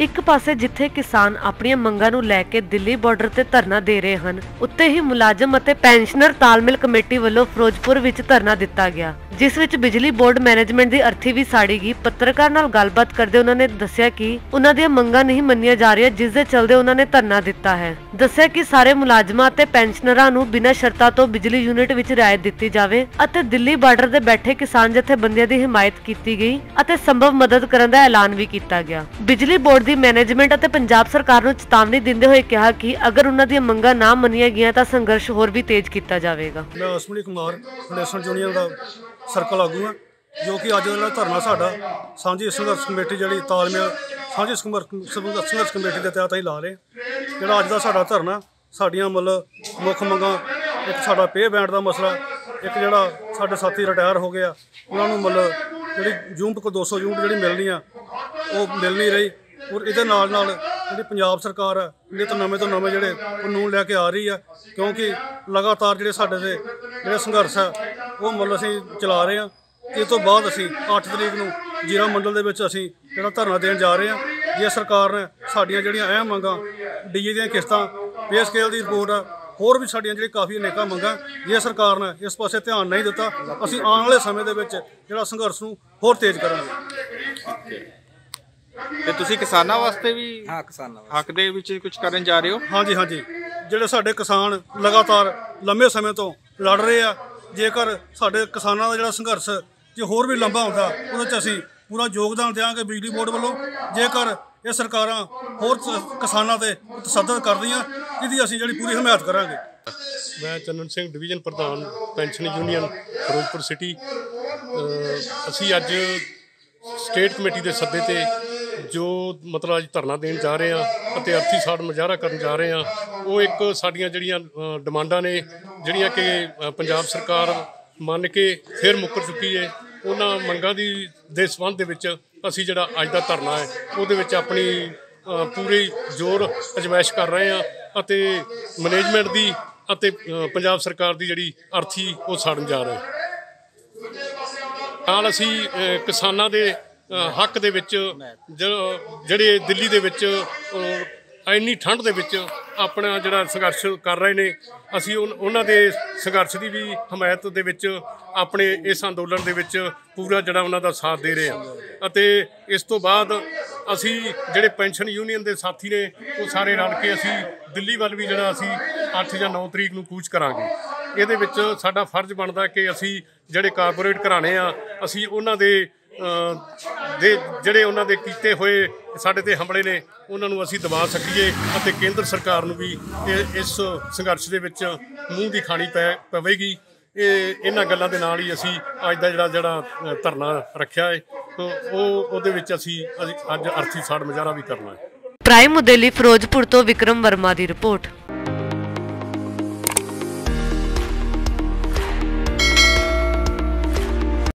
ਇੱਕ ਪਾਸੇ ਜਿੱਥੇ ਕਿਸਾਨ ਆਪਣੀਆਂ ਮੰਗਾਂ ਨੂੰ ਲੈ ਕੇ ਦਿੱਲੀ ਬਾਰਡਰ ਤੇ ਧਰਨਾ ਦੇ ਰਹੇ ਹਨ, ਉੱਤੇ ਹੀ ਮੁਲਾਜ਼ਮ ਅਤੇ ਪੈਨਸ਼ਨਰ ਤਾਲਮੇਲ ਕਮੇਟੀ ਵੱਲੋਂ ਫਿਰੋਜ਼ਪੁਰ ਵਿੱਚ ਧਰਨਾ ਦਿੱਤਾ ਗਿਆ, ਜਿਸ ਵਿੱਚ ਬਿਜਲੀ ਬੋਰਡ ਮੈਨੇਜਮੈਂਟ ਦੀ ਅਰਥੀ ਵੀ ਸਾੜੀ ਗਈ। ਪੱਤਰਕਾਰ ਨਾਲ ਗੱਲਬਾਤ ਕਰਦੇ ਉਹਨਾਂ ਨੇ ਦੱਸਿਆ ਕਿ ਉਹਨਾਂ ਦੀਆਂ ਮੰਗਾਂ ਨਹੀਂ ਮੰਨੀਆਂ ਜਾ ਰਹੀਆਂ, ਜਿਸ ਦੇ ਚਲਦੇ ਉਹਨਾਂ ਨੇ ਧਰਨਾ ਦਿੱਤਾ ਹੈ। ਦੱਸਿਆ ਕਿ ਸਾਰੇ ਮੁਲਾਜ਼ਮਾਂ ਅਤੇ ਪੈਨਸ਼ਨਰਾਂ ਨੂੰ ਬਿਨਾਂ ਸ਼ਰਤਾਂ ਤੋਂ ਬਿਜਲੀ ਯੂਨਿਟ ਵਿੱਚ ਰਿਆਇਤ ਦਿੱਤੀ ਜਾਵੇ ਅਤੇ ਦਿੱਲੀ ਬਾਰਡਰ ਤੇ ਬੈਠੇ ਕਿਸਾਨ ਜਥੇਬੰਦੀਆਂ ਦੀ ਹਿਮਾਇਤ ਕੀਤੀ ਗਈ ਅਤੇ ਸੰਭਵ ਮਦਦ ਕਰਨ ਦਾ ਐਲਾਨ ਵੀ ਕੀਤਾ ਗਿਆ। ਬਿਜਲੀ ਬੋਰਡ ਦੀ ਮੈਨੇਜਮੈਂਟ ਅਤੇ ਪੰਜਾਬ ਸਰਕਾਰ ਨੂੰ ਚੇਤਾਵਨੀ ਦਿੰਦੇ ਹੋਏ ਕਿਹਾ ਕਿ ਅਗਰ ਉਹਨਾਂ ਦੀਆਂ ਮੰਗਾਂ ਨਾ ਮੰਨੀਆਂ ਗਈਆਂ ਤਾਂ ਸੰਘਰਸ਼ ਹੋਰ ਵੀ ਤੇਜ਼ ਕੀਤਾ ਜਾਵੇਗਾ। ਮੈਂ ਅਸ਼ਮਨੀ ਕੁਮਾਰ ਨੈਸ਼ਨਲ ਯੂਨੀਅਨ ਦਾ ਸਰਕਲ ਆਗੂ ਹਾਂ, ਜੋ ਕਿ ਅੱਜ ਦਾ ਜਿਹੜਾ ਧਰਨਾ ਸਾਡਾ ਸਾਂਝੀ ਸੰਘਰਸ਼ ਕਮੇਟੀ ਜਿਹੜੀ ਤਾਲਮੇਲ, ਸਾਂਝੀ ਸੰਘਰਸ਼ ਕਮੇਟੀ ਦੇ ਤਹਿਤ ਅਸੀਂ ਲਾ ਰਹੇ ਜਿਹੜਾ ਅੱਜ ਦਾ ਸਾਡਾ ਧਰਨਾ, ਸਾਡੀਆਂ ਮਤਲਬ ਮੁੱਖ ਮੰਗਾਂ, ਇੱਕ ਸਾਡਾ ਪੇ ਬੈਂਡ ਦਾ ਮਸਲਾ, ਇੱਕ ਜਿਹੜਾ ਸਾਡੇ ਸਾਥੀ ਰਿਟਾਇਰ ਹੋ ਗਿਆ ਉਹਨਾਂ ਨੂੰ ਮਤਲਬ ਜਿਹੜੀ ਯੂਨਿਟ ਕੋ 200 ਯੂਨਿਟ ਜਿਹੜੀ ਮਿਲਣੀ ਆ, ਉਹ ਮਿਲ ਨਹੀਂ ਰਹੀ। ਔਰ ਇਹਦੇ ਨਾਲ ਨਾਲ ਜਿਹੜੀ ਪੰਜਾਬ ਸਰਕਾਰ ਹੈ ਨਿਤ ਨਵੇਂ ਤੋਂ ਨਵੇਂ ਜਿਹੜੇ ਕਾਨੂੰਨ ਲੈ ਕੇ ਆ ਰਹੀ ਹੈ ਕਿਉਂਕਿ ਲਗਾਤਾਰ ਜਿਹੜੇ ਸਾਡੇ ਦੇ ਜਿਹੜਾ ਸੰਘਰਸ਼ ਹੈ ਉਹ ਮਤਲਬ ਅਸੀਂ ਚਲਾ ਰਹੇ ਹਾਂ ਇਸ ਤੋਂ ਬਾਅਦ ਅਸੀਂ 8 ਤਰੀਕ ਨੂੰ ਜੀਰਾ ਮੰਡਲ ਦੇ ਵਿੱਚ ਅਸੀਂ ਜਿਹੜਾ ਧਰਨਾ ਦੇਣ ਜਾ ਰਹੇ ਹਾਂ ਜੇ ਸਰਕਾਰ ਨੇ ਸਾਡੀਆਂ ਜਿਹੜੀਆਂ ਅਹਿਮ ਮੰਗਾਂ, ਡੀਏ ਦੀਆਂ ਕਿਸ਼ਤਾਂ, ਪੇ ਸਕੇਲ ਦੀ ਰਿਪੋਰਟ ਆ, ਹੋਰ ਵੀ ਸਾਡੀਆਂ ਜਿਹੜੀ ਕਾਫੀ ਅਨੇਕਾਂ ਮੰਗਾਂ, ਜੇ ਸਰਕਾਰ ਨੇ ਇਸ ਪਾਸੇ ਧਿਆਨ ਨਹੀਂ ਦਿੱਤਾ, ਅਸੀਂ ਆਉਣ ਵਾਲੇ ਸਮੇਂ ਦੇ ਵਿੱਚ ਜਿਹੜਾ ਸੰਘਰਸ਼ ਨੂੰ ਹੋਰ ਤੇਜ਼ ਕਰਾਂਗੇ। ਤੇ ਤੁਸੀਂ ਕਿਸਾਨਾਂ ਵਾਸਤੇ ਵੀ ਹਾਂ ਕਿਸਾਨਾਂ ਵਾਸਤੇ। ਹੱਕ ਦੇ ਵਿੱਚ ਕੁਝ ਕਰਨ ਜਾ ਰਹੇ ਹੋ? ਹਾਂਜੀ ਹਾਂਜੀ। ਜਿਹੜੇ ਸਾਡੇ ਕਿਸਾਨ ਲਗਾਤਾਰ ਲੰਮੇ ਸਮੇਂ ਤੋਂ ਲੜ ਰਹੇ ਆ ਜੇਕਰ ਸਾਡੇ ਕਿਸਾਨਾਂ ਦਾ ਜਿਹੜਾ ਸੰਘਰਸ਼ ਜੇ ਹੋਰ ਵੀ ਲੰਬਾ ਹੁੰਦਾ ਉਹਦੇ 'ਚ ਅਸੀਂ ਪੂਰਾ ਯੋਗਦਾਨ ਦਿਆਂਗੇ ਬਿਜਲੀ ਬੋਰਡ ਵੱਲੋਂ। ਜੇਕਰ ਇਹ ਸਰਕਾਰਾਂ ਹੋਰ ਕਿਸਾਨਾਂ ਤੇ ਤਸੱਦਦ ਕਰਦੀਆਂ ਇਹਦੀ ਅਸੀਂ ਜਿਹੜੀ ਪੂਰੀ ਹਮਾਇਤ ਕਰਾਂਗੇ। ਮੈਂ ਚੰਨਨ ਸਿੰਘ ਡਿਵੀਜ਼ਨ ਪ੍ਰਧਾਨ ਪੈਨਸ਼ਨ ਯੂਨੀਅਨ ਫਿਰੋਜ਼ਪੁਰ ਸਿਟੀ। ਅਸੀਂ ਅੱਜ ਸਟੇਟ ਕਮੇਟੀ ਦੇ ਸੱਦੇ ਤੇ ਜੋ ਮਤਲਬ ਅੱਜ ਧਰਨਾ ਦੇਣ ਜਾ ਰਹੇ ਆ ਅਤੇ ਅਰਥੀ ਸਾੜ ਮੁਜ਼ਾਹਰਾ ਕਰਨ ਜਾ ਰਹੇ ਆ ਉਹ ਇੱਕ ਸਾਡੀਆਂ ਜਿਹੜੀਆਂ ਡਿਮਾਂਡਾਂ ਨੇ ਜਿਹੜੀਆਂ ਕਿ ਪੰਜਾਬ ਸਰਕਾਰ ਮੰਨ ਕੇ ਫਿਰ ਮੁੱਕਰ ਚੁੱਕੀ ਹੈ ਉਹਨਾਂ ਮੰਗਾਂ ਦੀ ਦੇ ਸੰਬੰਧ ਦੇ ਵਿੱਚ ਅਸੀਂ ਜਿਹੜਾ ਅੱਜ ਦਾ ਧਰਨਾ ਹੈ ਉਹਦੇ ਵਿੱਚ ਆਪਣੀ ਅ, ਪੂਰੀ ਜ਼ੋਰ ਅਜਮਾਇਸ਼ ਕਰ ਰਹੇ ਆ ਅਤੇ ਮੈਨੇਜਮੈਂਟ ਦੀ ਅਤੇ ਪੰਜਾਬ ਸਰਕਾਰ ਦੀ ਜਿਹੜੀ ਅਰਥੀ ਉਹ ਸਾੜਨ ਜਾ ਰਹੇ। ਨਾਲ ਅਸੀਂ ਕਿਸਾਨਾਂ ਦੇ ਹੱਕ ਦੇ ਵਿੱਚ ਜ- ਜਿਹੜੇ ਦਿੱਲੀ ਦੇ ਵਿੱਚ ਅ, ਇੰਨੀ ਠੰਡ ਦੇ ਵਿੱਚ ਆਪਣਾ ਜਿਹੜਾ ਸੰਘਰਸ਼ ਕਰ ਰਹੇ ਨੇ ਅਸੀਂ ਉਨ- ਉਹਨਾਂ ਦੇ ਸੰਘਰਸ਼ ਦੀ ਵੀ ਹਮਾਇਤ ਦੇ ਵਿੱਚ ਆਪਣੇ ਇਸ ਅੰਦੋਲਨ ਦੇ ਵਿੱਚ ਪੂਰਾ ਜਿਹੜਾ ਉਹਨਾਂ ਦਾ ਸਾਥ ਦੇ ਰਹੇ ਹਾਂ। ਅਤੇ ਇਸ ਤੋਂ ਬਾਅਦ ਅਸੀਂ ਜਿਹੜੇ ਪੈਨਸ਼ਨ ਯੂਨੀਅਨ ਦੇ ਸਾਥੀ ਨੇ ਉਹ ਸਾਰੇ ਰਲ ਕੇ ਅਸੀਂ ਦਿੱਲੀ ਵੱਲ ਵੀ ਜਿਹੜਾ ਅਸੀਂ 8 ਜਾਂ 9 ਤਰੀਕ ਨੂੰ ਕੂਚ ਕਰਾਂਗੇ। ਇਹਦੇ ਵਿੱਚ ਸਾਡਾ ਫਰਜ਼ ਬਣਦਾ ਕਿ ਅਸੀਂ ਜਿਹੜੇ ਕਾਰਪੋਰੇਟ ਘਰਾਣੇ ਆ ਅਸੀਂ ਉਹਨਾਂ ਦੇ ਦੇ ਜਿਹੜੇ ਉਹਨਾਂ ਦੇ ਕੀਤੇ ਹੋਏ ਸਾਡੇ ਤੇ ਹਮਲੇ ਨੇ, ਉਹਨਾਂ ਨੂੰ ਅਸੀਂ ਦਬਾ ਸਕੀਏ ਅਤੇ ਕੇਂਦਰ ਸਰਕਾਰ ਨੂੰ ਵੀ ਇਹ- ਇਸ ਸੰਘਰਸ਼ ਦੇ ਵਿੱਚ ਮੂੰਹ ਦੀ ਖਾਣੀ ਪੈ ਪਵੇਗੀ। ਇਹ ਇਹਨਾਂ ਗੱਲਾਂ ਦੇ ਨਾਲ ਹੀ ਅਸੀਂ ਅੱਜ ਦਾ ਜਿਹੜਾ ਜਿਹੜਾ ਧਰਨਾ ਰੱਖਿਆ ਹੈ ਉਹ ਉਹਦੇ ਵਿੱਚ ਅਸੀਂ ਅੱਜ ਅਰਥੀ ਸਾੜ ਮੁਜ਼ਾਹਰਾ ਵੀ ਕਰਨਾ ਹੈ। ਪ੍ਰਾਈਮ ਮੁੱਦੇ ਲਈ ਫਿਰੋਜ਼ਪੁਰ ਤੋਂ ਵਿਕਰਮ ਵਰਮਾ ਦੀ ਰਿਪੋਰਟ।